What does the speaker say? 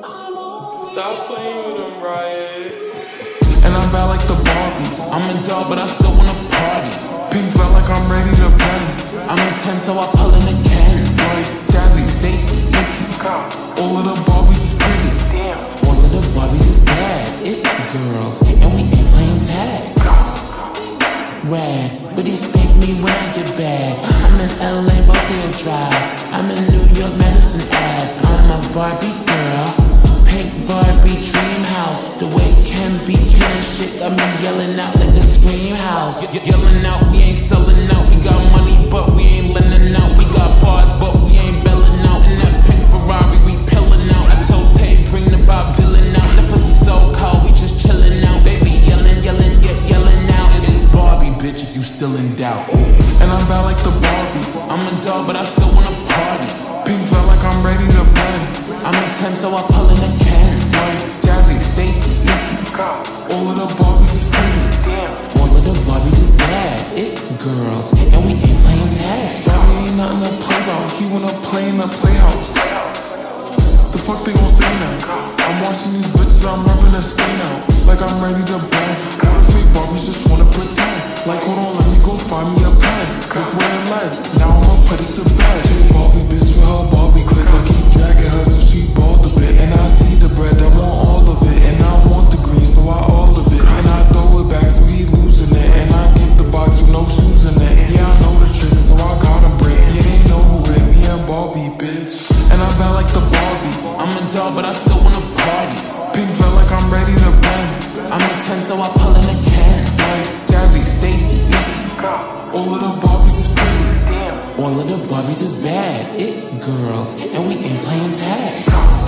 Stop playing with them, Riot. And I'm bad like the Barbie. I'm a dog, but I still wanna party. Pink felt like I'm ready to bend. I'm intense, so I pull in a can. Boy, Jazzie, Stacie, Nicki. All of the Barbies is pretty. Damn. All of the Barbies is bad. It girls, and we ain't playing tag. Rad, but he spank me when I get back. I'm in LA, Rodeo Drive. I'm in Ken be killing shit got me yelling out like a scream house. Ye- Yelling out, we ain't selling out. We got money, but we ain't lending out. We got bars, but we ain't belling out. In that pink Ferrari, we pillin' out. I told Tate, bring the Bob Dylan out. That pussy so cold, we just chillin' out. Baby yelling, yelling, get yelling out. It is Barbie, bitch, if you still in doubt. And I'm bad like the Barbie. I'm a dog, but I still wanna party. Pink felt like I'm ready to bend. I'm intense, so I pull in a can. All of the Barbies is pretty. All of the Barbies is bad. It girls, and we ain't playing tag. Daddy ain't nothing to play about. He wanna play in the playhouse. The fuck they gon' say now? I'm watching these bitches, I'm rubbing a stain out. Like I'm ready to bang. All the fake Barbies just wanna pretend. And I'm bad like the Barbie. I'm a dog, but I still wanna party. Pink felt like I'm ready to bend. I'm a 10, so I pull in a can. Like Jazzie, Stacie. All of the Barbies is pretty. All of the Barbies is bad. It girls, and we ain't playing tag.